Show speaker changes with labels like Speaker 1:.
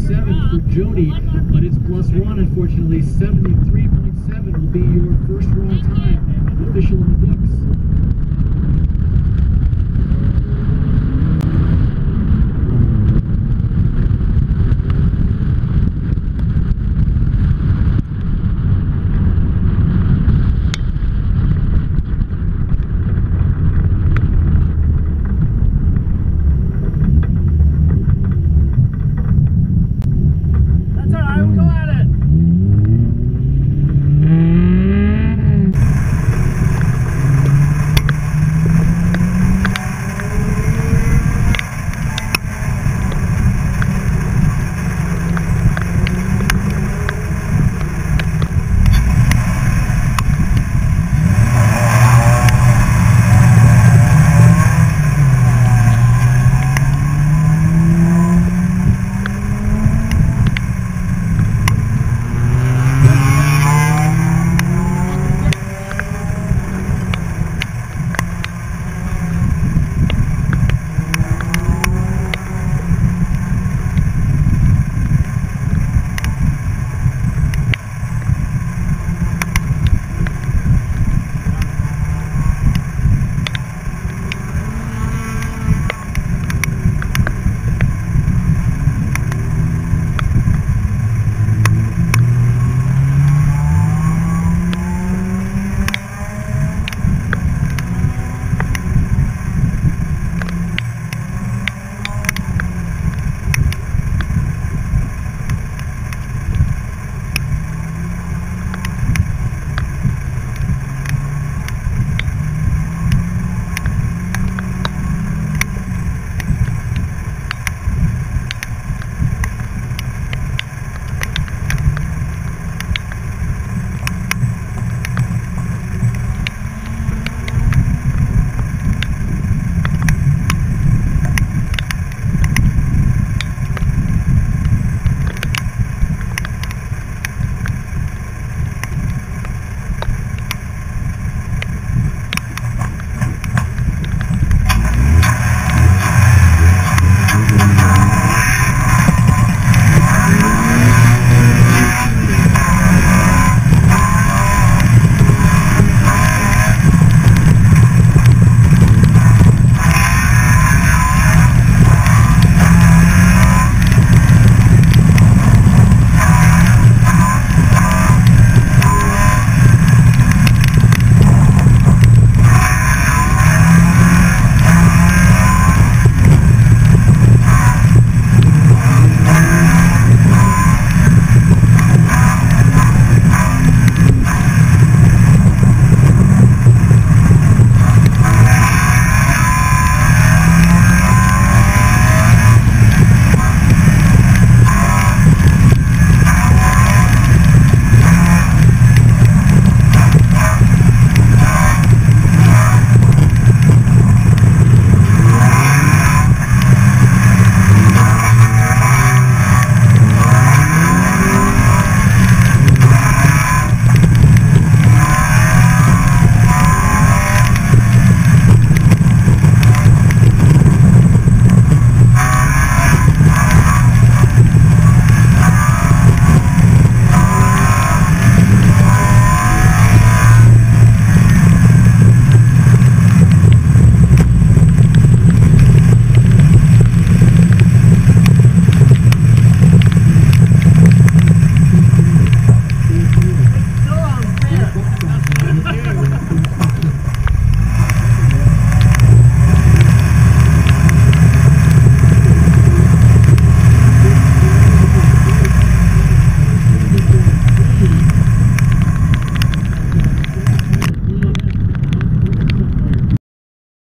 Speaker 1: 7 for Jody, but it's plus one, unfortunately. 73.7 will be your first wrong time, official in the books.